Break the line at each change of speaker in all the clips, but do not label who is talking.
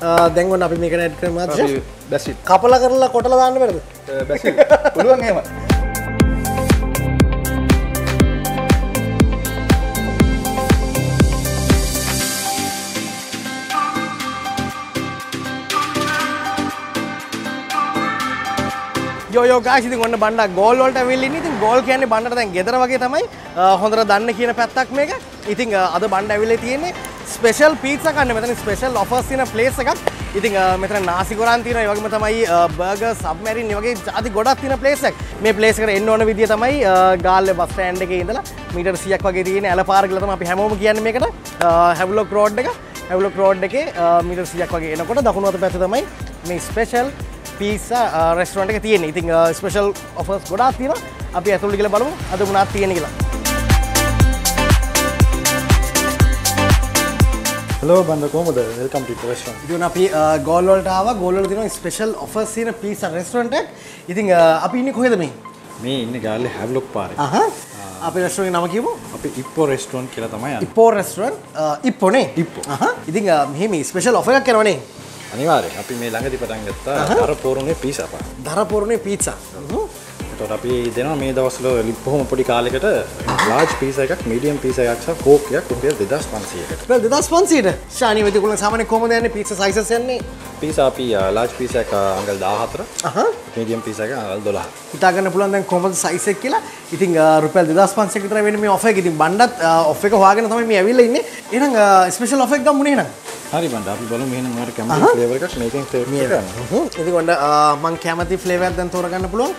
දැන්ගොන්න අපි මේක නැට් කරම.
බැසි.
කපල කරලා කොටල දාන්න
බැසි. පුළුවන් ඒම
යෝ ගාසිති ඔන්න බණ්ඩ ගෝල්වලට විල්ලි ඉතින් ගෝල් කියන්නේ බණ්ඩට දැන් ගෙදර වගේ තමයි අ, හොඳට දන්න කියන පැත්තක් මේක. ඉතින් අ, අද බණ්ඩ ඇවිල්ලා තියෙන්නේ ස්පෙෂල් පීට්සා කන්න මෙතන ස්පෙෂල් ඔෆර්ස් තියෙන ප්ලේස් එකක්. ඉතින් අ, මෙතන නාසි ගොරන් තියෙනවා. ඒ වගේම තමයි බර්ගර් සබ්මැරින් මේ වගේ ಜಾති ගොඩක් තියෙන ප්ලේස් එකක්. මේ ප්ලේස් එකට එන්න ඕන විදිය තමයි අ, ගාල්ලේ බස් ස්ටෑන්ඩ් එකේ ඉඳලා මීටර් 100ක් වගේ තියෙන ඇල පාර කියලා තමයි අපි හැමෝම කියන්නේ මේකට. හැව්ලොක් රෝඩ් එක. හැව්ලොක් රෝඩ් එකේ අ, මීටර් 100ක් වගේ එනකොට දකුණු අත පැත්තේ තමයි මේ ස්පෙෂල් පිසා රෙස්ටරන්ට එක තියෙන ඉතින් ස්පෙෂල් ඔෆර්ස් ගොඩා තියෙන අපි ඇතුළි කියලා බලමු. අද මොනවද තියෙන කියලා.
හලෝ බන්ද කොමද වෙල්කම් ටු රෙස්ටරන්ට්
ඉතින් අපි ගෝල් වලට ආවා. ගෝල් වල තියෙන ස්පෙෂල් ඔෆර්ස් තියෙන පීසා රෙස්ටරන්ට් එක. ඉතින් අ, අපි ඉන්නේ කොහෙද මේ?
මේ ඉන්න ගාල්ලේ හැව්ලොක් පාරේ.
අහ. අපි රෙස්ටරන්ට් නම කියමු.
අපි ඉප්පෝ රෙස්ටරන්ට් කියලා තමයි යන්නේ
ඉපෝ රෙස්ටරන්ට් ඉප්පෝනේ
ඉප්පෝ.
අහ. ඉතින් අ, මෙහෙම ස්පෙෂල් ඔෆර් එකක් කරනවනේ.
අනිවාර්යෙන්. අපි මේ ළඟදී පටන් ගත්තා අර පෝරුනේ පීසා පාර.
දරපොරනේ පීසා
එතකොට අපි දෙනවා මේ දවස්වල ලිප්පොහොම පොඩි කාලෙකට ලාර්ජ් පීසා එකක් මීඩියම් පීසා එකක් සහ කෝක් එකක් රුපියල් 2500කට
බල් 2500ට ශානි වෙති කුලන් සාමාන්‍ය කොහමද යන්නේ පීසා සයිසස් යන්නේ
පීසා අපි ලාර්ජ් පීසා එක අඟල් 14
අහ
මීඩියම් පීසා එක අඟල් 12
හිතාගන්න පුළුවන් දැන් කොහොමද සයිස් එක කියලා. ඉතින් අ, රුපියල් 2500 විතර වෙන මේ එක. ඉතින් බණ්ඩත් ඔෆර් එක හොයාගෙන තමයි මේ ඇවිල්ලා ඉන්නේ. එහෙනම් ස්පෙෂල් ඔෆර් එක ගමු නේ එහෙනම්.
හරි බන්ද අපි බලමු මෙහෙනම් මොකට කැමති ෆ්ලේවර් එකක් මේකෙන් ෆ්ලේවර් කරන්න.
ඉතින් ඔන්න මම කැමති ෆ්ලේවර් එකක් දැන් තෝරගන්න පුළුවන්.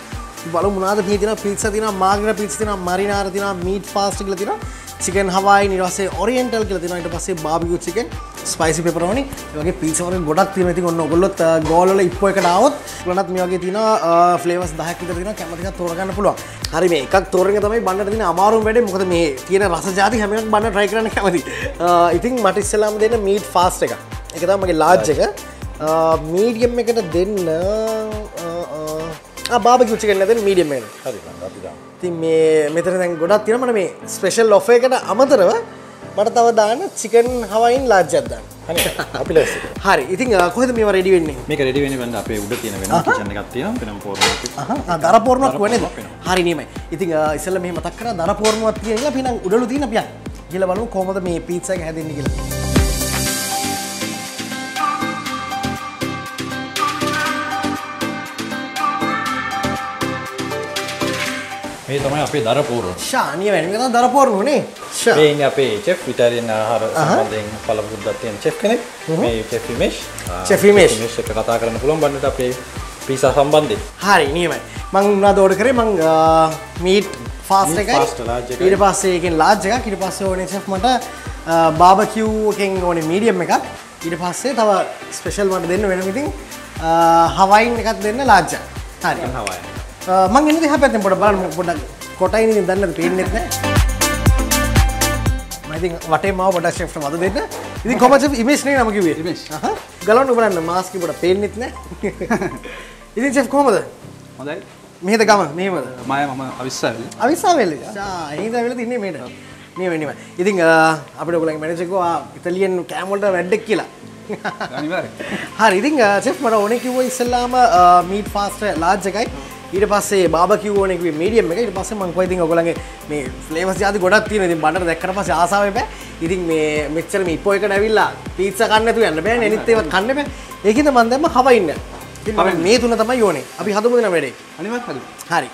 බලමු මොනවද මේ තියෙනවා පීට්සා තියෙනවා මාග්‍රා පීට්සා තියෙනවා මරිනාරා තියෙනවා මීට් ෆාස්ට් කියලා තියෙනවා. චිකන් හවායි ඊට පස්සේ ඔරියන්ටල් කියලා තියෙනවා. ඊට පස්සේ බාබිකියු චිකන් ස්පයිසි පෙපරෝනි. ඒ වගේ පීට්සා වර්ග ගොඩක් තියෙනවා. ඉතින් ඔන්න ඔයගොල්ලොත් ගෝල් වල ඉප්පෝ එකට ආවොත් ඔයගොල්ලන්ත් මේ වගේ තියෙනවා ෆ්ලේවර්ස් 10ක් විතර තියෙනවා. කැමති එකක් තෝරගන්න පුළුවන්. හරි මේ එකක් තෝරගෙන තමයි බන්නට තියෙන අමාරුම වැඩේ. මොකද මේ තියෙන රස જાති හැම එකක් බන්න try කරන්න කැමති. ඉතින් මට ඉස්සෙල්ලාම දෙන්න මීට් ෆාස්ට් එක. ඒක තමයි මගේ ලාර්ජ් එක. මීඩියම් එකට දෙන්න බාබකියු චිකන් නැදෙන මීඩියම් ඉතින් මේ මෙතන දැන් ගොඩක් තියෙනවා මට මේ ස්පෙෂල් ඔෆර් එකට අමතරව මට තව දාන්න චිකන් හවයින් ලාර්ජ් එකක් දාන්න.
හරි
අ, කොහෙද මේවා රෙඩි වෙන්නේ?
මේක රෙඩි වෙන්නේ බන්ද අපේ උඩ තියෙන වෙනම කිචන් එකක් තියෙනවා වෙනම පෝරුවක්
අහ දරපෝර්ණුවක් වනේද?
දරපෝර්ණුවක්
හරි නියමයි. ඉතින් අ, ඉස්සෙල්ලා මෙහෙ මතක් කරා දරපෝර්ණුවක් තියෙනවා අපි නම් උඩලු තියෙන අපි යන්. ගිහලා බලමු කොහොමද මේ පීට්සා එක හැදෙන්නේ කියලා.
මේ තමයි අපේ දර පෝරුව
ෂා නියමයි. මේක තමයි දරපෝර්ණුවනේ. ෂා.
මේ ඉන්නේ අපේ චෙෆ් ඉතාලියන් ආහාර සම්බන්ධයෙන් පළපුරුද්දක් තියෙන චෙෆ් කෙනෙක් මේ chef Himesh
Chef Himesh.
Himesh එක්ක කතා කරන්න පුළුවන් බන්නට අපේ පීසා සම්බන්ධයෙන්
හරි නියමයි මං උනාද ඕඩ කරේ මං මීට් ෆාස්ට එකයි. ඊට පස්සේ එකෙන් ලාජ් එකක් ඊට පස්සේ ඕනේ චෙෆ් මට බාබකිව් එකෙන් ඕනේ මීඩියම් එකක් ඊට පස්සේ තව ස්පෙෂල් මට දෙන්න වෙන ඉතින් හවයින් එකක් දෙන්න ලාජ් එක. හරි
හවාය
අ, මං එන්නේ දෙහා පැත්තෙන් පොඩ්ඩක් බලන්න පොඩ්ඩක් කොටයින් ඉතින් දන්නද පේන්නේ නැහැ මම ඉතින් වටේ මාව පොඩ්ඩක් ෂෙෆ්ට මත දෙන්න. ඉතින් කොහමද ෂෙෆ් ඉමේජ් නේ නම කිව්වේ?
ඉමේජ්.
අහහ. ගලවන්න බලන්න මාස්ක් පොඩ්ඩක් පේන්නෙත් නැහැ ඉතින් ෂෙෆ් කොහමද?
හොඳයි.
මෙහෙද ගම? මෙහෙමද?
මය මම අවිස්සාවල්
අවිස්සාවෙල්ල හිද වෙල තින්නේ මේට නියම නිම ඉතින් අ, අපිට ඔයගොල්ලන්ගේ මැනේජර් ඉතලියන් කෑම වලට වැඩක් කියලා. හරි ඉතින් චෙෆ් මට ඕනේ කිව්වා ඉස්සෙල්ලාම මීට් ෆාස්ට් ලාර්ජ් එකයි ඊට පස්සේ කිව්වේ මීඩියම් එක. ඊට පස්සේ මං කිව්වා ඉතින් ඔයගොල්ලන්ගේ මේ ෆ්ලේවර්ස් જાති ගොඩක් තියෙනවා. ඉතින් බඩට දැක්කට පස්සේ ආසාව එපා ඉතින් මේ මෙච්චර මේ ඉපෝ එකට ඇවිල්ලා පීට්සා කන්න නැතුව යන්න බෑනේ අනිත් ඒවා කන්න බෑ. ඒකින්ද මං දැම්ම හවයින්න ඉතින් මේ තුන තමයි ඕනේ අපි හදමු දෙන වැඩේ.
අනිවාර්යෙන් හරි.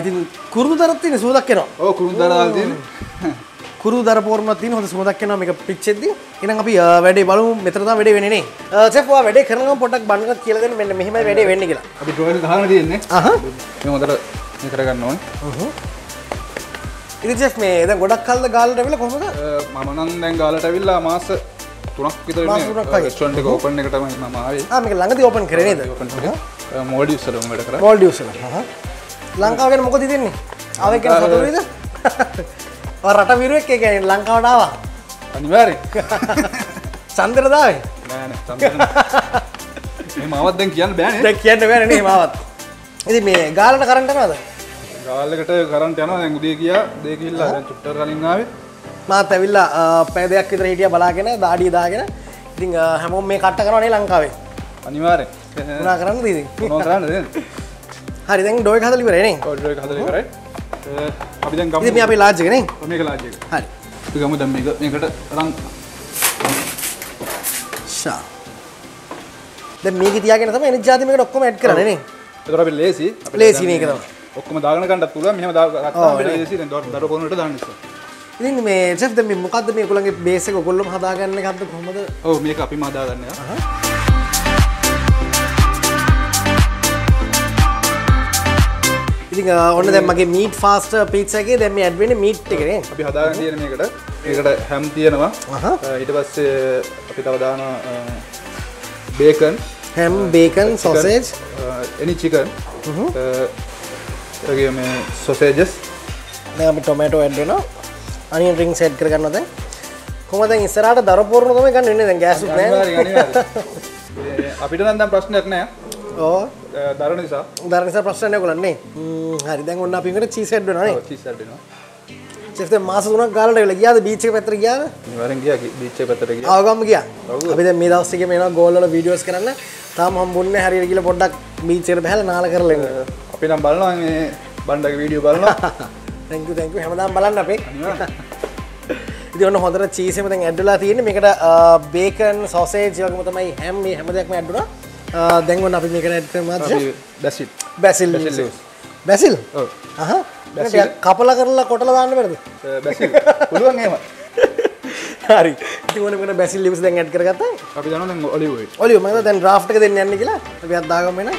ඉතින් කුරුදු දරත් තියෙන සුවදක් එනවා.
ඕ කුරුන් දාලා තියෙන්නේ
කුරු දර පෝර්මත් තියෙන හොඳ සුවදක් එනවා මේක පිච්චෙද්දි එහෙනම් අපි වැඩේ බලමු. මෙතන තමයි වැඩේ වෙන්නේ නේ. චෙෆ් ඔයා වැඩේ කරනවා පොඩ්ඩක් බන්නකට කියලා දෙන්න මෙන්න මෙහෙමයි වැඩේ වෙන්නේ කියලා.
අපි ඩ්‍රෝයිල් ගහන තියෙන්නේ.
අහහ.
මේ හොඳට මේ කරගන්න ඕනේ.
ඉතින් චෙෆ් මේ දැන් ගොඩක් කල්ද ගාලට ඇවිල්ලා කොහොමද?
මම නම් දැන් ගාලට ඇවිල්ලා මාස තුනක් විතර
මාස තුනක් වගේ.
රෙස්ටෝරන්ට් එක ඕපන් එක තමයි මම ආවේ.
ළඟදී ඕපන් කරේ නේද?
ඕපන් කරේ. මෝඩිව්ස් වල වැඩ කරා.
මෝල් ඩියුස් එක අහහ ලංකාව ගැන මොකද හිතන්නේ ආවේ කියන සතුටු නේද ඔය රට විරුවෙක් ඒ කියන්නේ ලංකාවට ආවා.
අනිවාර්යෙන්.
චන්දර දාවේ
නෑ නෑ. සම්පූර්ණ මේ මාවත් දැන් කියන්න බෑනේ
කියන්න බෑනේ මාවත්. ඉතින් මේ ගාලට කරන්ට යනවද?
ගාල්ලකට කරන්ට ගියා උදේ ගිහිල්ලා දැන් චුට්ටර කලින් ආවේ.
මාත් ඇවිල්ලා පැය දෙයක් විතර හිටියා බලාගෙන දාඩිය දාගෙන. ඉතින් අ, හැමෝම මේ කට්ට කරනේ ලංකාවේ.
අනිවාරෙන්
උනා කරන්න දීදී
මොනව කරන්නද?
හරි දැන් ඩොයි හදල ඉවරනේ
ඔඩ හදල කරයි අපි දැන්
ඉතින් මේ
ගම
අපේ ලාජ් එකනේ?
මේක ලාජයක
හරි.
අපි ගමු දැන් මේක මේකට රං
ෂා. දැන් මේක තියාගෙන තමයි එනිත් ජාති මේකට ඔක්කොම ඇඩ් කරන්නේ නේ?
එතකොට අපි ලේසි අපි
ලේසි මේක තමයි.
ඔක්කොම දාගෙන ගන්නත් පුළුවන්. මෙහෙම අපිට
නේ.
ලේසි දැන් දොර දර පොරනට දාන්න ඉස්සර
ඉතින් මේ චෙෆ් දැන් මේ මොකද්ද මේ ඔයගොල්ලන්ගේ බේස් එක? ඔයගොල්ලෝම හදාගන්න එකක්ද කොහොමද?
ඔව් මේක අපිම හදාගන්නවා
ඉතින් අ, ඔන්න දැන් මගේ මීට් ෆාස්ට් පීට්සා එකේ දැන් මේ ඇඩ් වෙන්නේ මීට් එකනේ
අපි හදාගන්න තියෙන මේකට. මේකට හැම් තියෙනවා. ඊට පස්සේ අපි තව දානවා bacon
ham bacon sausage
any chicken වගේ මේ සොසේජස්
අපි ටොමැටෝ ඇඩ් වෙනවා. අනියන් රින්ග්ස් ඇඩ් කරගන්නවා දැන්. කොහොමද දැන් ඉස්සරහට දර පොරන තමයි ගන්න දැන් ගෑස්
අපිට නම් දැන් ප්‍රශ්නයක් නෑ දර නිසා?
දර නිසා ප්‍රශ්න නැහැ ඔයගොල්ලන් නේ. ම්ම්, හරි දැන් ඔන්න අපි එකට චීස් ඇඩ් වෙනවා නේ.
චීස් ඇඩ්නවා
චෙෆ් දැන් මාස තුනක් ගාලට වෙලා ගියාද? බීච් එක පැත්තට ගියාද?
නිවාරෙන් ගියා බීච් එක පැත්තට ගියා.
ආවගම ගියා. අපි දැන් මේ දවස් එකේ මේනවා ගෝල් වල වීඩියෝස් කරන්න. තාම හම්බුන්නේ හරියට කියලා පොඩ්ඩක් බීච් එකට බහලා නාල කරලා එන්න.
අ, අපි නම් බලනවා මේ බණ්ඩගේ වීඩියෝ බලනවා.
Thank you thank you. හැමදාම බලන්න අපේ. ඉතින් ඔන්න හොඳට චීස් එක දැන් ඇඩ් වෙලා තියෙන්නේ. මේකට බේකන් සොසේජ් වගේම තමයි හැම් මේ හැම දෙයක්ම ඇඩ් වුණා අ, දැන් ඔන්න අපි කරමු
අපි බැසිල්
බැසිල්
බැසිල්.
කපලා කරලා කොටලා දාන්න
බැසිල් පුළුවන් එහෙම.
හරි. මේකට බැසිල් ලිව්ස් දැන් ඇඩ් කරගත්තා
අපි දැන් ඔයිල්
ඔලිව මම දැන් එක දෙන්න යන්නේ කියලා. අපි අත් දාගමු එන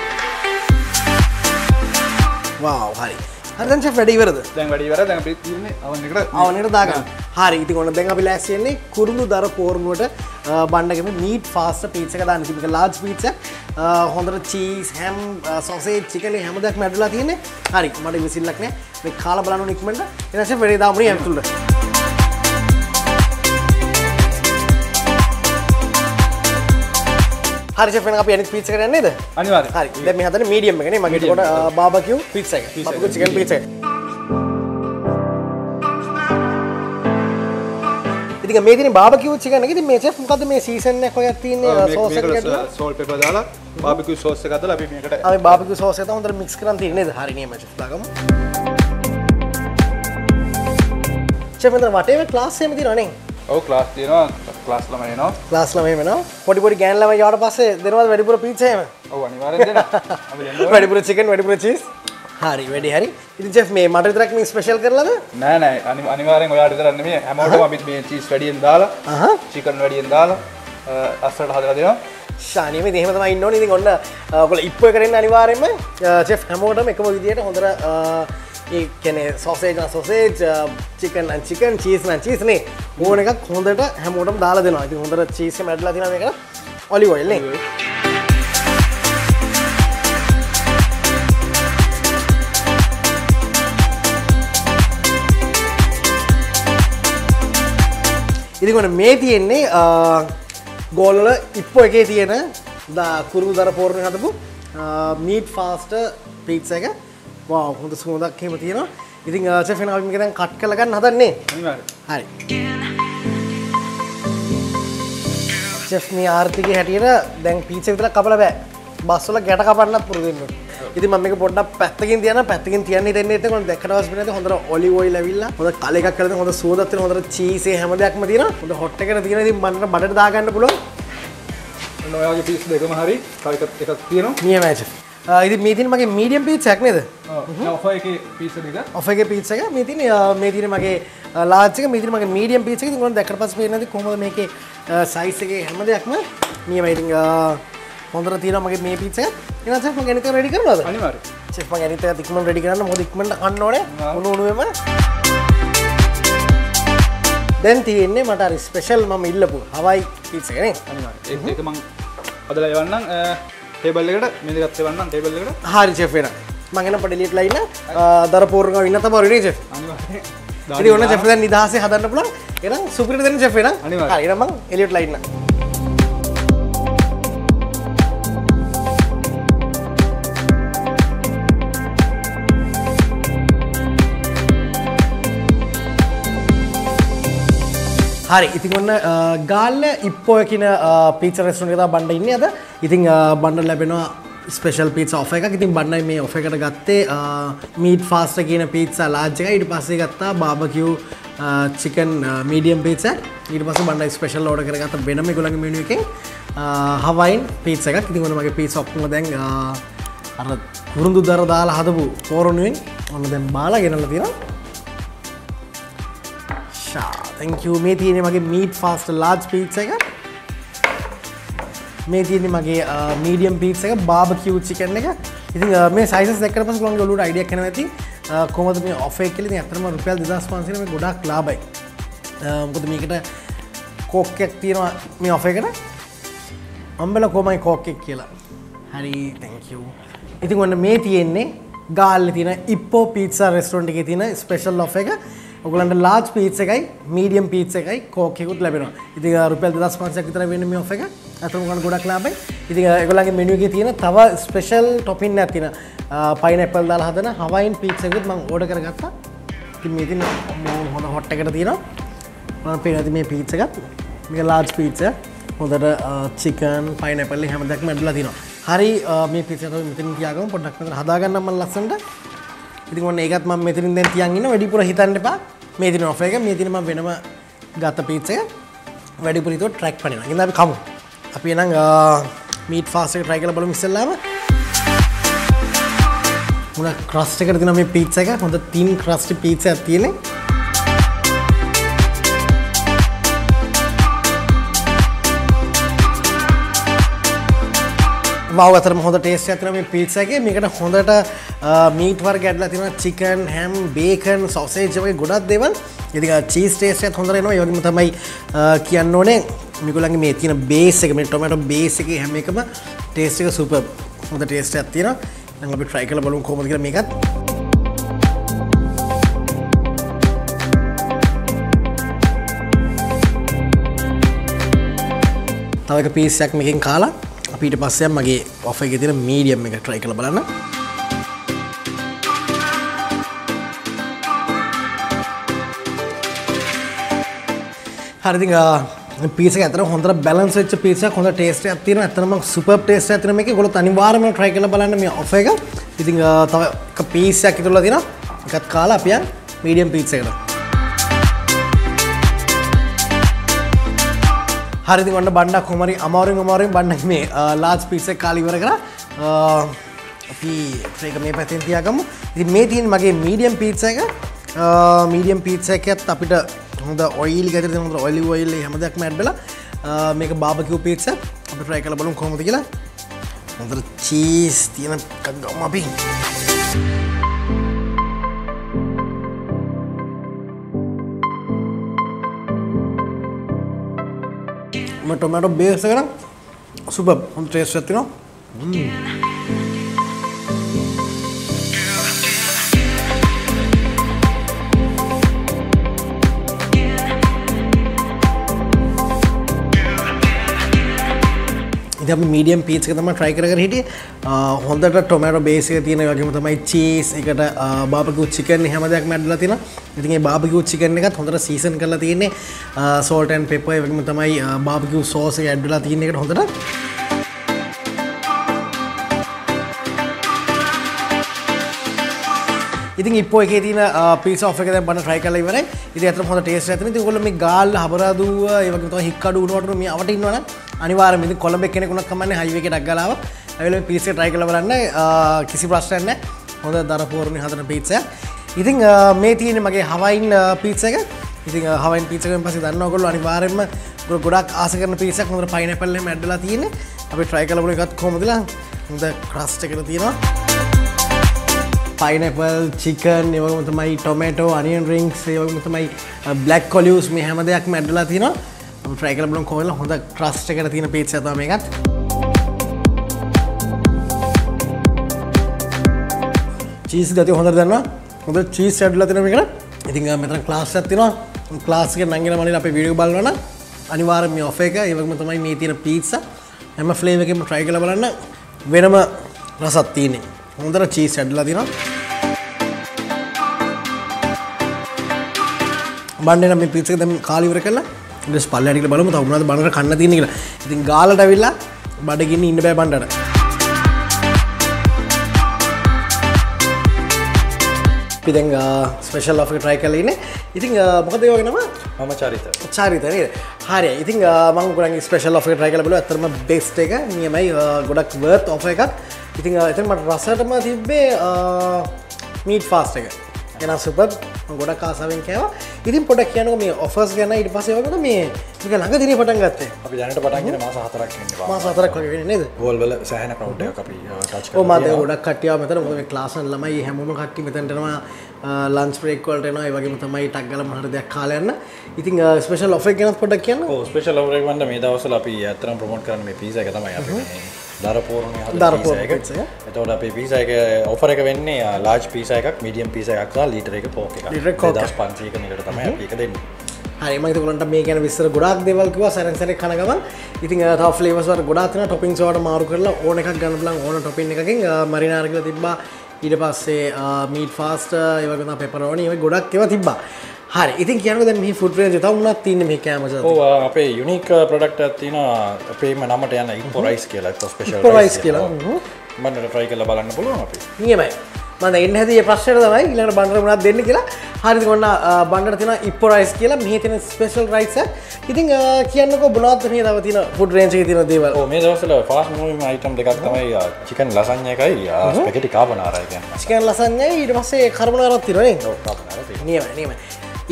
වාව් හරි හරි දැන් චෙෆ් වැඩි ඉවරද?
දැන් වැඩි ඉවරයි. දැන් අපි තියෙන්නේ අවන් එකට
අවනට දාගන්න හරි. ඉතින් ඔන්න දැන් අපි ලෑස්ති වෙන්නේ කුරුළු දර පෝරණුවට බණ්ඩගෙම මීට් ෆාස්ට් තිබික ලාර්ජ් පීට්ස් එක හොඳට චීස් හැම් සොසේජ් චිකන් හැම දෙයක්ම ඇඩ් වෙලා තියෙන්නේ. හරි. මට විසිල්ලක් නෑ මේ කාලා ඉක්මනට ඊට පස්සේ වැඩි දාමුනේ ඇතුළට හරි එහෙනම් අපි අනිත් පීට්ස් එකට යන්නේද
අනිවාර්යෙන්
හරි. මේ හදන්නේ මීඩියම් එකනේ මගේ. කොට
Pizza
බාබකියු චිකන් පීට්සා එක. ඉතින් මේ තියෙන බාබකියු චිකන් ඉතින් මේ චෙෆ් මොකද්ද මේ සීසන් එක ගැටලා
සෝල් පෙපර් දාලා බාබිකියු සෝස් අදලා අපි මේකට
අපි බාබකියු සෝස් එක තමයි හොඳට මික්ස් කරන් තියෙන්නේ නේද? හරි නියම චෙෆ් දාගමු චෙෆ්
ඔව් ක්ලාස් තියෙනවා. ක්ලාස් ළමයි එනවා.
ක්ලාස් ළමයි වෙනවා පොඩි පොඩි ගෑන් ළමයි යාට පස්සේ දෙනවද වැඩිපුර
දෙන්නවා
වැඩිපුර චිකන් වැඩිපුර චීස් හරි වැඩි හරි. චෙෆ් මේ මට විතරක් මේ ස්පෙෂල් කරලාද?
නෑ නෑ. අනි- අනිවාර්යෙන් ඔයාට විතරක් නෙමෙයි හැමෝටම අපි මේ චීස් වැඩියෙන් දාලා චිකන් වැඩියෙන් දාලා අස්සට හදලා දෙනවා.
ශානීම දෙහෙම තමයි ඉන්න ඉතින් ඔන්න ඔයගොල්ලෝ ඉප්පු කරන්න අනිවාර්යයෙන්ම චෙෆ් හැමෝටම එකම විදියට හොඳට අ, ඒ කියන්නේ sausage sausage chicken chicken cheese නම් චීස් නේ. ඕන එකක් හොඳට හැමෝටම දාලා දෙනවා. ඉතින් හොඳට චීස් එක මැඩලා තියෙනවා මේක ඔලිව් ඔයිල් නේ. ඉතින් ඔන්න මේ තියෙන්නේ ගෝල්ල ඉප්පෝ එකේ තියෙන දා කුරුදු දර පෝරණ හදපු මීට් ෆාස්ට පීට්ස එක වා හොඳ සුවඳක් එහෙම තියෙනවා. ඉතින් චෙෆ් එන අපි මේක දැන් කට් කරලා ගන්න හදන්නේ. හරි. චෙෆ් මේ ආර්ථිකය හැටියට දැන් පීච විතර කපල බෑ. බස්වල ගැට කපන්නත් පුරුදු වෙන්න ඕනේ. ඉතින් මම මේක පොඩ්ඩක් පැත්තකින් තියන පැත්තකින් තියන්න ඉතින් එතන කොහොමද දැක්කට අවශ්‍ය වෙන්නේ හොඳට ඔලිව් ඔයිල් ඇවිල්ලා හොඳ කල එකක් කරලා හොඳ තියෙන හොඳට චීස් ඒ හැම දෙයක්ම තියෙනවා. හොඳ හොට් එකට තියෙන ඉතින් මන්නට බඩට දාගන්න
ඔන්න ඔයාගේ පීස් දෙකම හරි තව එකක් තියෙනවා.
නියම ඇච් ඉතින් මේ තියෙන මගේ මීඩියම් පීච් එකක් නේද?
ඔව්. ඔෆර් එකේ පීස් දෙක
එක මේ තියෙන තියෙන මගේ ලාර්ජ් එක මේ තියෙන මගේ මීඩියම් ඔයාලා දැක්කට පස්සේ පේන්නේ නැති කොහොමද මේකේ සයිස් එකේ හැම දෙයක්ම? නියමයි ඉතින් අ, හොඳට තියෙනවා මගේ මේ චෙෆ් මම ගෙනිත රෙඩි කරනවද?
අනිවාර්යෙන්
චෙෆ් මම ගෙනිත ඉක්මනට රෙඩි කරන්න
ආ.
උණු උණුවේම. දැන් තියෙන්නේ මට ස්පෙෂල් මම ඉල්ලපු හවයි පීච් එක නේ
අනිවාර්යෙන් ඒක මං අදලා එවන්නම් ටේබල් එකට මේ දෙකත් එවන්නම් ටේබල් එකට
හරි චෙෆ් වෙන මම එන පොඩි ලිට් ලයින දර පෝරණව ඉන්න තමයි නේ චෙෆ්
අනිවාර්යෙන්
ඉතින් ඔන්න චෙෆ් දැන් නිදහසේ හදන්න පුළුවන්. එහෙනම් සුපිරිට දෙන්න චෙෆ් එහෙනම්
අනිවාර්යෙන්.
හරි එහෙනම් මං එලියට් ලයින්න හරි ඉතින් ඔන්න ගාල්ල ඉප්පෝය කියන පීච රෙස්ටුරන්ට් එක බණ්ඩ ඉන්නේ අද. ඉතින් බණ්ඩ ලැබෙනවා ස්පෙෂල් පීස් ඔෆ එකක්. ඉතින් බණ්ඩයි මේ ඔෆ එකට ගත්තේ මීට් ෆාස්ට කියන පීත්සා ලාජ් එක ඊට පස්සේ ගත්තා බාබකිව් චිකන් මීඩියම් පීස ඊට පස්සේ බණ්ඩයි ස්පෙෂල් ඕඩර් කරගත්ත වෙනම ඒගොල්ලන්ගේ මෙනු එකෙන් හවයින් පීස් එකක්. ඉතින් ඔන්න මගේ පීස් ඔක්කොම දැන් අර කුරුඳු දර දාලා හදපු පෝරණුවෙන් ඔන්න දැන් බාලා ගෙනල්ලා තියෙනවා. තැංකූ මේ තියෙන මගේ මීට් ෆාස්ට ලාජ් පීට්ස එක. මේ තියෙන මගේ uh, මීඩියම් පීට්ස එක බාබ කිව් චිකන් එක. ඉතින් uh, මේ සයිස දෙකට පස ලොන්ගේ ඔලුට අයිඩියක් කන ඇති. Uh, කොමද මේ ඔෆේ කෙලි ඇතරම රුපියල් දෙදස් පන්සින ගොඩක් ලාබයි මොකද මේකට කෝක්කයක් තියෙනවා මේ ඔෆ එකට. අම්බල කොමයි කෝක්කෙක් කියලා. හරි තැංකූ ඉතින් ඔන්න මේ තියෙන්නේ ගාල්ල තින ඉපෝ පිත්සා රෙස්ටරන්ට් එක තින ස්පෙෂල් ඔෆ එක. ඔගලන්ට ලාජ් පීච එකයි මීඩියම් පීච එකයි කෝකෙකුත් ලැබෙනවා. ඉති රුපල් දස් පන්සක් විතර වෙන මේ ඔ එක. ඇතුමගන ගොඩක් ලාබයි ඉති එකගලගේ මෙනුවගේ තියෙන තව ස්පෙෂල් ටොපින් ඇතින පයින එපල් දාලා හදන හවයින් පීචකුත් මං ඕඩ කරගත්තා. ති මේතින හොඳ හොට්ට එකට තියෙනවා. පේ ඇති මේ පීචකත් මේ ලාජ් පීච හොඳට චිකන් පයින පල්ලි හැමදක් මැඩලා තිනවා හරි මේ පිච මෙතින් තියාගම. පොඩක් හදාගන්නම ලස්සට ඉතින් ඔන්න ඒකත් මම මෙතනින් දැන් තියන් ඉන්න වැඩිපුර හිතන්න එපා මේ දින ඔෆර් එක මේ දින මම වෙනම ගත්ත පීට්ස් එක වැඩිපුර හිතුව ට්‍රැක් පනිනවා. ඉතින් අපි කමු. අපි එහෙනම් මීට් ෆාස්ට් එක try කරලා බලමු ඉස්සෙල්ලාම. මුණ ක්‍රස්ට් එකට දෙන මේ පීට්ස් එක හොඳ තින් ක්‍රස්ට් පීට්ස් එකක් තියෙන්නේ. වව අතරම හොඳ ටේස්ට් එකක් තියෙනවා මේ පීට්සා එකේ. මේකට හොඳට මීට් වර්ග ඇඩ්ලා තියෙනවා. චිකන් හැම් බේකන් සොසේජ් වගේ ගොඩක් දේවල්. ඉතින් චීස් ටේස්ට් එකත් හොඳට එනවා. ඒ වගේම තමයි කියන්න ඕනේ මේගොල්ලන්ගේ මේ තියෙන බේස් එක මේ ටොමැටෝ බේස් එකේ හැම එකම ටේස්ට් එක සුපර් හොඳ ටේස්ට් එකක් තියෙනවා. දැන් අපි try කරලා බලමු කොහොමද කියලා මේකත්. තව එක පීසයක් මේකෙන් කාලා. අපිට පස්සයක් මගේ ඔෆ එක තින මීඩියම් එක ට්‍රයි කළ බලන්න. හරිදි පිස ඇතර හොඳ බැලන්ස් වෙච්ච පිස හොඳ ටේස්ට ඇතින ඇතනම සුප ටේස් ඇතන එක ගොල අනිවාරම ට්‍රයි කල බලන්න මේ ඔෆ එක. ඉතිං තව පිසයක් ඉතුරලා තින එකත් කාලා අපියන් මීඩියම් පිත්සකට හරිදි වන්න බණ්ඩක් කොමරි අමාරුවෙන් අමාරුවෙන් බන්න මේ ලාජ් පිස්සක් කාලිවර කර. අපි ්‍රේක මේ පැතින් තියාගමු. ඉති මේ තියන් මගේ මීඩියම් පීත්ස එක. මීඩියම් පීත්ස එකත් අපිට හොඳ ඔයිල් ගැත හොඳ ඔලි ඔයිල් හැමදක් මැඩ්බල මේක බාබකිව පීත්ස අපි ට්‍රයි කල බලුම් කොමති කියලා. හොඳර චීස් තියෙන मैं टोमेटो बेस कर सूपर हम टेस्ट చేస్తున్నాం ඉති මීඩියම් පීස් එක තම ට්‍රයි කර හිටිය. හොඳට ටොමට බේසික තියෙන වගේම තමයි චීස් එකට බාපකු චිකන් හැමදයක් මැඩ්ල තින ඉතිගේ බාපකු චිකන එකත් හොඳට සීසන් කරලා තියන්නේ. සෝල්ටන් පෙපය වගේම තමයි බාපකු සෝස ඇඩ්ඩලා තියන එකට හොඳට ඉතින් ඉපෝ එක තින පිස ඔෆ එක බන ්‍රයි කල වර ඉති අත හොට ටේස් ඇතන ති කොල මේ ගාල් හබරදුව ඒවගේ හික්කඩ උනුවට මේ අවට ඉන්නවන අනිවාර මිදි කොළඹ කෙනෙකුුණක් කමන්න හයිවක ඩක්ගලාව ඇවල පිස ට්‍රයි කල බලන්න. කිසි ප්‍රශ්ටන්න හොඳ දරපෝරණය හදන පිත්සය ඉතින් මේ තියෙන මගේ හවයින් පිත්ස එක. ඉතින් හවයින් පිචකෙන් පසි දන්නකොල අනිවාරෙන්ම ගොඩක් ආසකන පිසක් හොඳ පයින පල්ල මැඩ්ලා තියෙන අපි ට්‍රයි කලබන එකත් කොමදලා හොඳ ක්‍රස්්ට කර තියෙනවා. පයිනපල් චිකන් එවම තමයි ටොමටෝ අනියන් රිංක්ස් ඒවම තමයි බ්ලක් කොලියස් මේ හැම දෙයක් මැඩලා තින ට්‍රයිකල බලම් කොල හොඳ ක්‍රස්ට කර තියෙන පිච තම එකත් චීස් ගති හොඳ දන්න හොඳ චීස් ඇඩ්ල තින එකට ඉතින් මෙතන ක්ලාස් ඇතිනවා ක්ලාස්ක නංගෙන මලින් අප විඩිය බලවන අනිවාරම ඔෆ එක. ඒවම තමයි මේ තියෙන පිත්ස හැම ෆ්ලේවකම ට්‍රයි කල බලන්න. වෙනම රසත් තියන්නේ. හොඳට චීස් ඇඩ්ලා තිනවා බණ්ඩන මේ පිසක දැම කාලිවර කරලා ඉස් පල්ලටික බලමු තවුණද බණට කන්න තියන කියලා. ඉතින් ගාලට විල්ලා බඩගින්න ඉන්න බෑ බණ්ඩට. පිදැන් ස්පේෂල් ලොක ට්‍රයි කලන ඉතින් මොකද යෝගෙනම
මම චරිත.
චාරිතන හරි ඉතින් මංගුරන් ස්පේෂල් ලොක ට්‍රයි කල බල ඇතරම බෙස්ට එක. නියමයි ගොඩක් වර්ත් ඔ එකක් ඉතින් එතන් මට රසටම තිබ්බේ මීට ෆාස්ට එක. එන සුපත් ගොඩක් කාසාවෙන් කෑව. ඉතින් පොඩක් කියනක මේ ඔෆස් ගැන ඉට පසයවකට මේ එක ළඟ දින පටන් ගත්තේ.
අපි දැනට පටන්ගෙන මාස හතරක් ඉන්නවා
මා සතරක් වගේ
ගෝල්වල සෑහන කවුන්ට් අපි
මත ගොඩක් කටිය මෙතන. මොද ලාසන් ළමයි හැමෝම කට්ටි මෙතැන්ටනවා ලන්ස් ප්‍රේක්වල්ට එනවා ඒවගේ තමයි ටක්ගල මහට දෙයක් කාලයන්න ඉතින් ස්පේෂල් ඔෆ ගෙනත් පොඩක් කියන්න.
ස්පේෂල් ලවරක් වන්න මේ දවසල අපි ඇතරම් ප්‍රමෝට් කරන පිස තමයි අපි දරපූර්ණ
දරපූර්ණ pizza එක.
එතවට අපි පිස එක ඔෆර එක වෙන්නේ ලාජ් පිස එකක් මිඩියම් පිස එකක් ලීටර එක පෝක. දස් පන්සීක තමයි අපි එක දෙන්න.
හරිමයිත ගලන්ට මේ ගැන විස්සර ගොඩක් දෙවල්කව සැරසර කනගම ඉතින් තා ෆලේවස්වර ගොඩාත්න ටොපින් සවට මාරු කරලා ඕන එකක් ගන්නලන් ඕන ටොපින් එකකින්. මරිනාරකල තිබ්බා. ඊට පස්සේ මීට ෆාස්ට ඒවගන පෙපරෝනි ගොඩක් එව තිබ්බා හරි. ඉතින් කියනක දැ මේ ෆුට්‍රේ ජත උන්නත් තින්න මේ කෑමජ
ඕ අපේ යුනික ප්‍රඩක්ට ඇතින අපේම නමට යන ඉපොරයිස් කියලා ස්පේෂල්
Improvise කියලා.
මන්නට ට්‍රයි කල බලන්න පුළුවන් අපි.
නියමයි මඳ එන්න හැතිය ප්‍රශ්නයට තමයි ඉලට බන්ඩර වුණත් දෙන්න කියලා. හරි ගොන්න බන්ඩ තින ඉපරයිස් කියලා. මේ තින ස්පේෂල් රයිස ඉතින් කියන්නක බොනාත් මේ තව තින ෆුඩ් රේන්ච තින දේවල්?
ඕ මේ දවසල ෆාස් මූම අයිටම් දෙකක් තමයි චිකන් ලසංයකයි ස්පෙකටි කාපනාරය කියන්න
චිකන් ලසන්නේ ඊට පස්සේ කරමනාරත් තිරනේ නියම නියම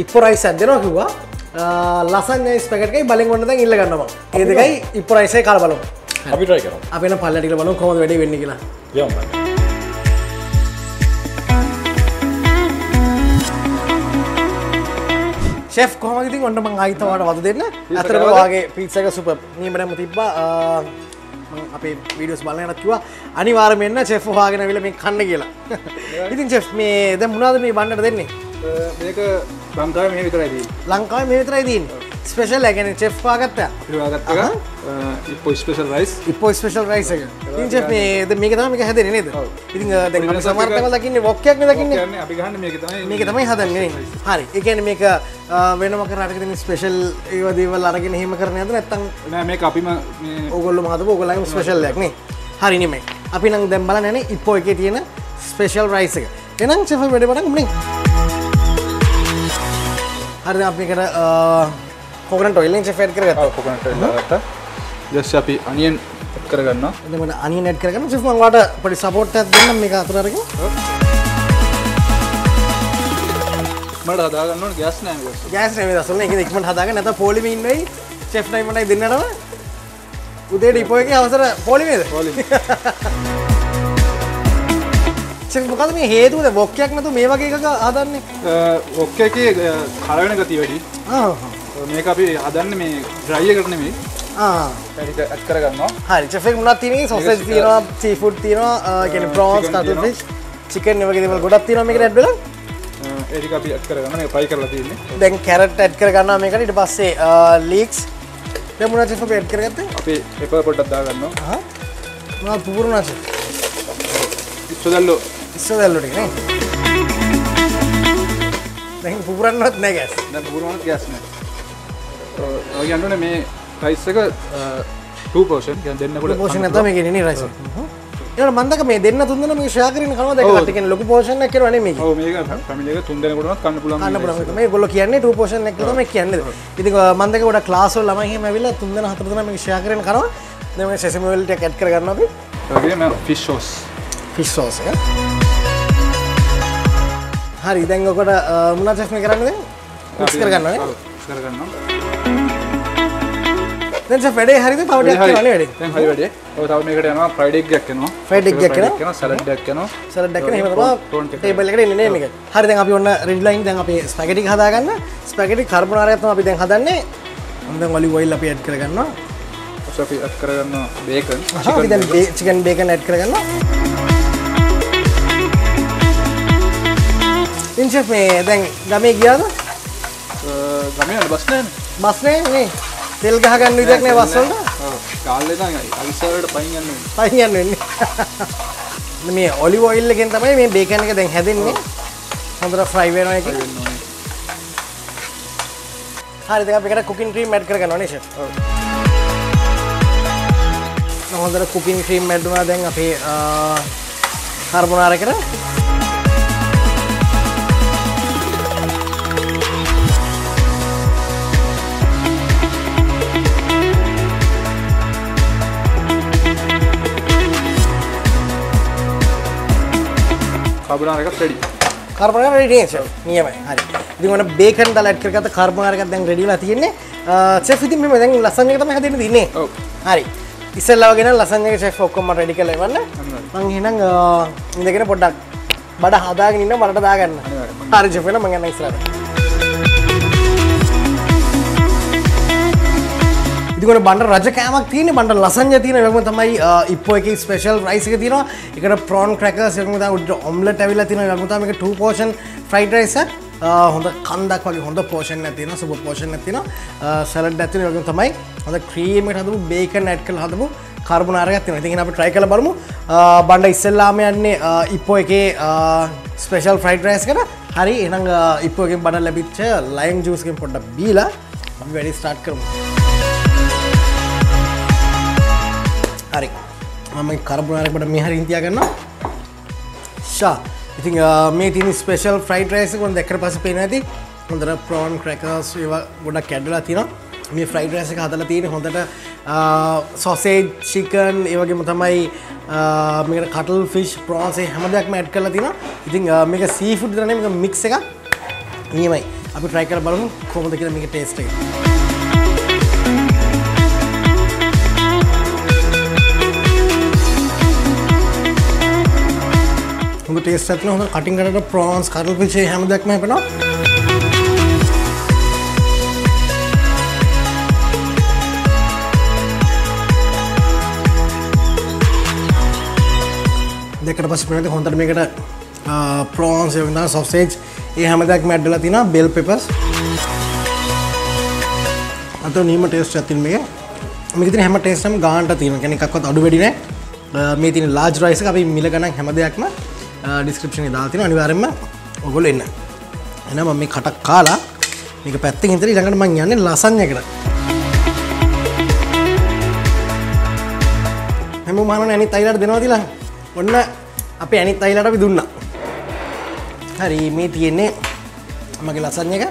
ඉපරයිස් ඇදෙනවා කිව්වා. ලසන්න ස්පකටයි බලෙන් ගොන්නද ඉල්ල ගන්නවා. ඒ දෙකයි ඉපරයිසේ කාල බලු
අපි ට්‍රයි කරු
අපෙන පල්ලටික බලු කොම වැඩ වෙන්න කියලා.
යම්
ෂෙෆ් කොහමති ඔන්නම අයිතවට වද දෙන්න. ඇතරම වගේ පිත්සක සුප නීමටම තිබ්බා. අපේ වීඩියස් බලනට කිවා අනිවාරමෙන්න්න චෙෆ් හාගෙන විල මේ කන්න කියලා. ඉතින් චෙෆ් මේ ද මුණද මේ බන්නට දෙන්නේ?
මේක ලංකාව මේ විතරයිදී
ලංකාව මේ විතරයි දීන් ස්පේෂල් ඇගෙන චෙෆ් පාගත්ත.
පිවාගත්තක ඉපෝ ස්පේෂල් රයිස්
ඉපෝ ස්පේෂල් රයිස එක. චෙෆ් මේ ද මේක තම එක හැදෙන නේද? ඉතින් දැ සමර්තක දකින්න වොක්කයක් දකින්න.
මේක තමයි
මේක හදන්නේ හරි. එකන මේක වෙනම කරටක ස්පේෂල් ඒව දේවල් අරගෙන හෙම කරන ඇද නැත්තං
නෑ මේක අපිම මේ
ඔගොල්ල මහත ඔගොලම ස්පේෂල්ලක්නේ හරිනිමේ අපි නං දැම්බල නැන ඉපෝ එක තියෙන ස්පේෂල් රයිස එක. එනම් චෙෆ වැඩපට මනේ හරි අපිකට කොකට ොයිලෙන් ෆෙඩ් කරගත
කොකනට ගත්ත ජස් අපි අනියන් කරගන්න
එතමට අනි නැට් කරගන්න සිෆන්වාට පඩි සපෝට් දෙන්න මේ අතරරක
මට හදාගන්න ගැස් නෑ
ගෑස් නේ දසන එක ඉක්මට හදාග නැත පොලිමින්වයි චෙෆ්නයිමටයි දෙන්නටම. උදේ ඩිපෝ එක අවසර. පොලිමේද මොකද මේ හේතුවද බොක්කයක් නතු මේ වගේ එකක හදන්නේ?
ඔක්ක එක කරවෙන ගති වැඩි. මේක අපි හදන්න මේ ද්‍රයිය කරනෙමේ ඇත් කරගන්නවා.
හරි චෙෆෙක් මුණත් තින සොස තිනවා සීෆුඩ් තිනවා ගෙන ප්‍රෝන්ස්
තියෙනවා.
ෆිස් චිකන් වගේ දෙවල් ගොඩක් තින මේක ඇඩ්බල
ඒඩි අපි ඇත් කරගන්න මේ ප්‍රයි කරලා තියන්නේ.
දැන් කැරට් ඇඩ් කරගන්න මේකට. ඉට පස්සේ ලීක්ස් දෙමුණ චෙෆ පෙඩ් කරගත්ත?
අපි එප පොට්ටත් දාගන්නවා.
පුරුණච
ඉස්සදල්ලෝ
ඉස්ස දැල්ලටිනේ දැ පුරන්නත් නෑ ගැස්
දැ පුරුවනත් ගැස්න ගන්නන මේ ප්‍රයිස්සක පෝෂන් දෙන්නකොට
පෝෂණ ඇත මේ ගෙන රස එට මන්දක මේ දෙන්න තුන්දන මේ ශාකරන කන දෙකටක ලොක පෝෂණ කරන මේ
ඔව් මේක පැමිලික තුන්දෙනකොටත් කන්න පුළුවන්
කන්න පුළ මේ ගොල කියන්නේ පෝෂණ එකම කියන්න. ඉති මන්දක ොට ලාසල් ලමහ මැවිල තුන්දන හතරන මේ ශාකරන කනවා. දෙම සෙසමවලට කැට් කරගන්න අපි.
වගේ ෆිශ්ෝස්
ෆිස්සෝසය හරි දැන්ගකොට මුණ චස්ම කරන්න ක්ස් කරගන්න
කරගන්න
දැ වැඩේ හරි. පවට වැඩ?
හරි වැඩේ. තව මේකට යනවා ෆ්‍රයිඩෙක් ගැක්කනවා
Friday එකක් යනවා?
සලඩ්ඩක් යනවා
සරඩක්
ටෝන් එක.
ටේබල්ලකට නේ මේක හරි දැන් අපි ඔන්න රෙඩ්ලයින් දැන් අපි ස්පැගටි හදාගන්න. ස්පැගටි කාර්බෝනාරයත් අපි දැන් හදන්නේ. හොඳ ඔලිව් ඔයිල් අපි ඇඩ් කරගන්නවා.
අපි ඇත් කරගන්න බේකන්
දැන් චිකන් බේකන් ඇඩ් කරගන්නවා ඉන්ෂෆ් මේ දැන් ගමේ ගියාද?
ගමේ බස්නෑන
බස්නේ නේ තෙල් ගහගන්න විදියක් නෑ බස් වලට?
කාල්ල අවිසාවට පයින් යන්න
වෙන්නේ. මේ ඔලිව් ඔයිල් එකෙන් තමයි මේ බේකන් එක දැන් හැදෙන්නේ. හොඳට ෆ්‍රයි වෙනවා එක. හරි අපි එකට කුකින් ක්‍රීම් ඇඩ් කරගන්නවා නේ ෂෙෆ් හොඳට කුකින් ක්‍රීම් වුණා දැන් අපේ කාර්බෝනාර එකට
කාබුනාර එකත් රෙඩි
කාර්බෝනාර රෙඩි නේ ෂෙෆ් නියමයි. හරි. ඉතින් ඔන්න බේකන් දාලා ඇඩ් කරගත්ත කාර්බෝනාර එකක් දැන් රෙඩි වෙලා තියෙන්නේ. ෂෙෆ් ඉතින් මෙන්න දැන් ලසන් එක තමයි හදන්න තියෙන්නේ
ඔව්.
හරි. ඉස්සෙල්ලා වගේ නම් ලසන් එක ෂෙෆ් ඔක්කොම රෙඩි කරලා ඉවන්න මං එහෙනම් ඉඳගෙන පොඩ්ඩක් බඩ හදාගෙන ඉන්න මරට දාගන්න. හරි ෂෙෆ් එහෙනම් මං යන්න ඉස්සරහට ඉතිකොට බන්ඩ රජ කෑමක් තියෙන බන්ඩ ලසංජ තියෙන එකම තමයි ඉප්පෝ එක ස්පේෂල් රයිස් එක තියෙනවා එකට ප්‍රෝන් ක්‍රැකර්ස් එකම තමයි උඩ ඔම්ලට් ඇවිල්ලා තියෙනවා එකම තමයි මේක 2 පෝෂන් ෆ්‍රයිඩ් රයිස් එක හොඳ කන්දක් වගේ හොඳ පෝෂන් එකක් තියෙනවා සුපර් පෝෂන් එකක් තියෙනවා සලාඩ් එකක් තියෙනවා එකම තමයි හොඳ ක්‍රීම් එකට හදපු බේකන් ඇඩ් කරලා හදපු කාර්බෝනාර එකක් තියෙනවා. ඉතින් අපි try කරලා බලමු. බණ්ඩ ඉස්සෙල්ලාම යන්නේ ඉප්පෝ එකේ ස්පෙෂල් ෆ්‍රයිඩ් රයිස් එකට. හරි එහෙනම් ඉප්පෝ එකෙන් බඩ ලැබිච්ච ලයිම් ජූස් එකෙන් පොඩ්ඩක් බීලා අපි වැඩි ස්ටාර්ට් කරමු. හරි. මම කරබුණාරක් බට මේ හරි ඉන්තියා ගන්නවා ෂා. ඉතින් මේ තින ස්පේෂල් ෆ්‍රයිඩ් රයිස් කොන් දෙකට පස පේන ඇති. හොඳට ප්‍රෝන් ක්‍රකස් ඒවා ගොඩක් කැඩලා තියෙනවා. මේ ෆ්‍රයිඩ් රයිස් එක හදලා තියෙන හොඳට සොසේජ් චිකන් ඒවගේම තමයි මේක කටල් ෆිෂ් ප්‍රෝන්සේ හැම දෙයක්ම ඇඩ් කරලා තියෙනවා. ඉතින් ආ, මේක සී ෆුඩ් විතරනේ මේක මික්ස් එකක්. නියමයි අපි try කරලා බලමු කොහොමද කියලා මේක ටේස්ට් එක. හොඳ ටේස්ට් එකක් තියෙනවා හොඳ කටින් කරලා ප්‍රෝන්ස් කරල් ෆිෂ් හැම දෙයක්ම හැපෙනවා. දෙකට පස්සේ පේනද හොඳට මේකට ප්‍රෝන්ස් ඒ වගේ සොසේජ් ඒ හැම දෙයක්ම ඇඩ් වෙලා තියෙනවා බෙල් පෙපර්ස් අතෝ නීම ටේස්ට් එකක් තියෙන මේක. මේක තියෙන හැම ටේස්ට් එකම ගානට තියෙනවා. කියන්නේ එකක්වත් අඩු වැඩි නැහැ මේ තියෙන ලාර්ජ් රයිස් එක අපි මිල ගණන් හැම දෙයක්ම. ඩිස්ක්‍රිප්ෂන් එකේ දාලා තියෙනවා. අනිවාර්යෙන්ම ඔයගොල්ලෝ එන්න. එහෙනම් මම මේ කටක් කාලා මේක පැත්තකින් ඉඳලා ඊළඟට මම යන්නේ ලසන්ය එකට. හැමෝම අහනවා අනිත් අයිලාට දෙනවද කියලා. ඔන්න අපේ අනිත් අයිලාට අපි දුන්නා. හරි මේ තියෙන්නේ මගේ ලසන් එක.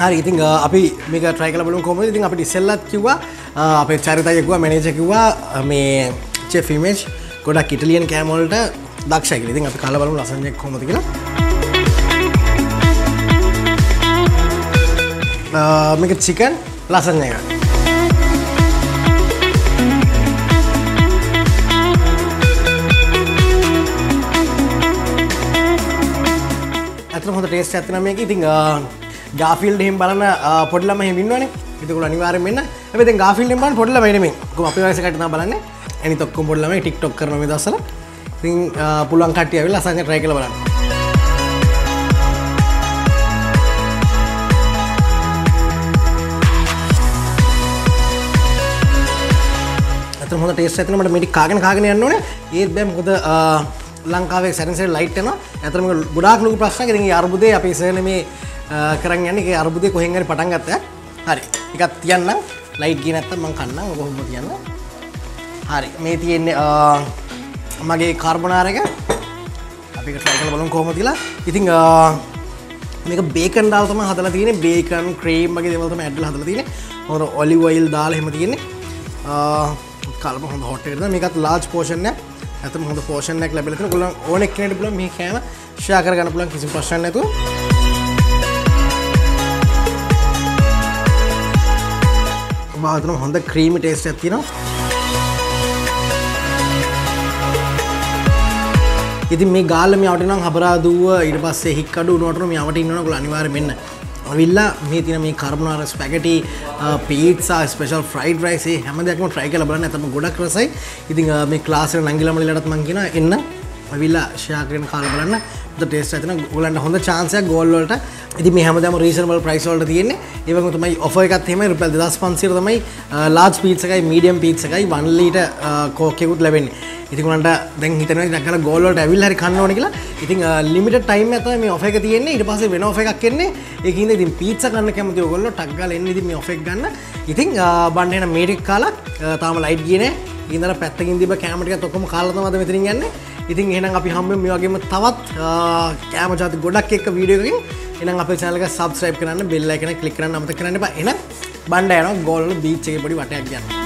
හරි ඉතින් අ, අපි මේක ට්‍රයි කරලා බලමු කොහොමද? ඉතින් අපිට ඉස්සෙල්ලත් කිව්වා අ, අපේ චරිතය කිව්වා මැනේජර් කිව්වා අ, මේ චෙෆ් ඉමේජ් ගොඩක් ඉටලියන් කෑම වලට දක්ෂයි කියලා. ඉතින් අපි කාලා බලමු ලසන් එක කොහොමද කියලා. අ, මේක චිකන් ලසන් එක. ඇතන හොඳ ටේස්ට් ඇත්තන මේක ඉතින් ගාෆිල්ඩ එහෙම බලන්න පොඩි ළමයි එහෙම ඉන්නවනේ ඒකෝල අනිවාර්යෙන් මෙන්න හැබැයි දැන් ගාෆිල්ඩ් එහෙම බලන්න පොඩි ළමයි නෙමෙයි කොහොම අපේ වයස කට්ටිය තමයි බලන්නේ අනිත් ඔක්කොම පොඩි ළමයි TikTok කරන මේ දවස්වල ඉතින් ආ, පුළුවන් කට්ටිය ඇවිල්ලා අසංග try කරලා බලන්න. ඇතන හොඳ ටේස්ට් ඇතන මට මේටි කාගෙන කාගෙන යන්න ඕනේ. ඒත් බෑ මොකද ආ, ලංකාවේ සැරෙන් සැරේ ලයිට් එනවා. ඇතන මේක ගොඩාක් ලොකු ප්‍රශ්නයක්. ඉතින් ඒ අර්බුදේ අපි ඉස්සරනේ මේ ආ, කරන් යන්නේ. ඒ අර්බුදේ කොහෙන් හරි පටන් ගත්තා. හරි. එකක් තියන්නම්. ලයිට් ගියේ නැත්තම් මම කන්නම්. ඔබ කොහොමද තියන්න හරි. මේ තියෙන්නේ ආ, මගේ කාර්බනාර එක. අපි ඒක try කරලා බලමු කොහොමද කියලා. ඉතින් ආ, මේක බේකන් දාලා තමයි හදලා තියෙන්නේ. බේකන් ක්‍රීම් වගේ දේවල් තමයි ඇඩ් කරලා හදලා තියෙන්නේ. හොඳ ඔලිව් ඔයිල් දාලා එහෙම තියෙන්නේ. ආ, කල්ප හොඳ හොට් එකකට දාලා මේකත් ලාර්ජ් පෝෂන් එකක්. ඇත්තම හොඳ පෝෂන් එකක් ලැබිලා තියෙනවා. ඔයගොල්ලෝ ඕන එක්කෙනෙක්ට පුළුවන් මේ කෑම ෂෙයා කරගන්න පුළුවන් කිසිම ප්‍රශ්නයක් නැතුව. මාතන හොඳ ක්‍රීමි ටේස්ට් එකක් ඉතින් මේ ගාල්ල මේ අවට නම් හබරාදුව ඊට පස්සේ හික්කඩු උනට මේ අවට ඉන්නන ගොල අනිවාර්ය මෙන්න අවිල්ලා මේ තින මේ carbonara spaghetti pizza special fried රයිසේ හැම දෙයක්ම ට්‍රයි කරලා බලන්න. ඇතම ගොඩක් රසයි. ඉතින් අ, මේ ක්ලාස් එක නංගිලා මල්ලටත් මං කියන එන්න. අවිල්ලා ෂෙයා කරගෙන කාලා බලන්න. හොඳ ටේස්ට් එකක් තියෙනවා ඔයගලන්ට හොඳ chance එකක් ගෝල් වලට. ඉතින් මේ හැමදාම රීසනබල් ප්‍රයිස් වලට තියෙන්නේ. ඒ වගේම තමයි ඔෆර් එකක් එහෙමයි. රුපියල් 2500 තමයි ලාර්ජ් පීට්ස් එකයි මීඩියම් පීට්ස් එකයි 1 ලීටර් කෝක් එකකුත් ලැබෙන්නේ. ඉතිකුණට දැන් හිතන දක්කල ගෝල්ලට ඇවිල් හරි කන්න ඕන කියලා. ඉතින් ලිමිට ටයිම් ඇත මේ ඔෆ එක තියෙන්නේ. ඉට පස වෙන ඔෆ එකක් කෙන්නේ එකහිද ඉතින් පීත්ස කන්න කැමති ඔගොල්ල ටක්ගල එන්න ඉති මේ ඔෆෙක් ගන්න. ඉතින් බණ්ඩන මේටික් කාලා තාම ලයිට් කියන ඉදර පැත්තකින් තිබ කෑමටික තොකම කාලතමද මෙතිරින් ගන්න ඉතින් එහනම් අපි හම්බ මේ වගේම තවත් කෑම ජාති ගොඩක් එක් වීඩියෝකින් එනම් අප චනලක සබස්්‍රයිප් කරන්න බෙල්ල එකන කලික් කරන්න අමත කරන්න එන බණ්ඩ යන ගොල්ල බීච්චගේ පොඩි වටයක් ගන්න.